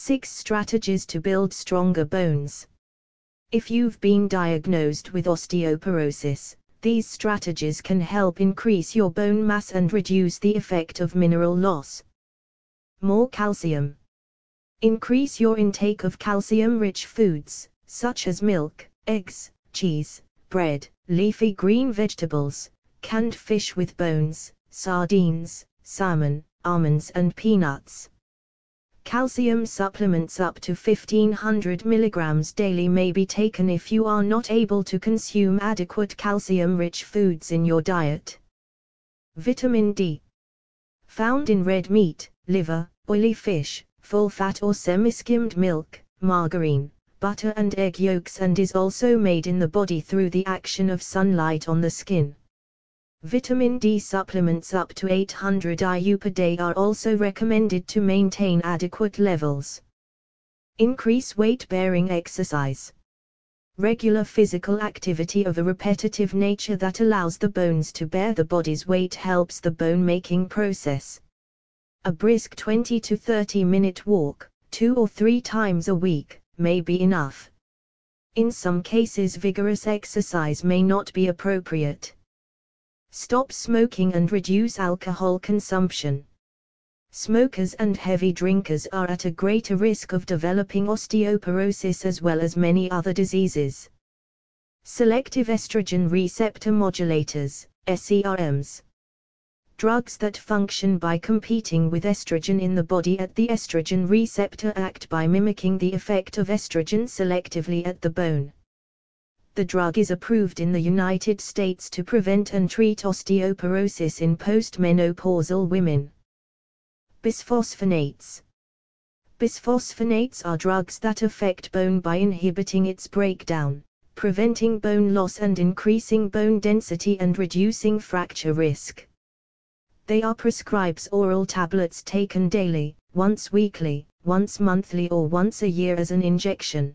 6 Strategies to build stronger bones. If you've been diagnosed with osteoporosis, these strategies can help increase your bone mass and reduce the effect of mineral loss. More calcium. Increase your intake of calcium rich foods, such as milk, eggs, cheese, bread, leafy green vegetables, canned fish with bones, sardines, salmon, almonds, and peanuts. Calcium supplements up to 1500 mg daily may be taken if you are not able to consume adequate calcium rich foods in your diet. Vitamin D. Found in red meat, liver, oily fish, full fat or semi skimmed milk, margarine, butter, and egg yolks, and is also made in the body through the action of sunlight on the skin. Vitamin D supplements up to 800 IU per day are also recommended to maintain adequate levels. Increase weight-bearing exercise. Regular physical activity of a repetitive nature that allows the bones to bear the body's weight helps the bone-making process. A brisk 20 to 30 minute walk, two or three times a week, may be enough. In some cases vigorous exercise may not be appropriate. Stop smoking and reduce alcohol consumption. Smokers and heavy drinkers are at a greater risk of developing osteoporosis as well as many other diseases. Selective estrogen receptor modulators, SERMs. Drugs that function by competing with estrogen in the body at the estrogen receptor act by mimicking the effect of estrogen selectively at the bone the drug is approved in the United States to prevent and treat osteoporosis in postmenopausal women. Bisphosphonates Bisphosphonates are drugs that affect bone by inhibiting its breakdown, preventing bone loss and increasing bone density and reducing fracture risk. They are prescribed oral tablets taken daily, once weekly, once monthly or once a year as an injection.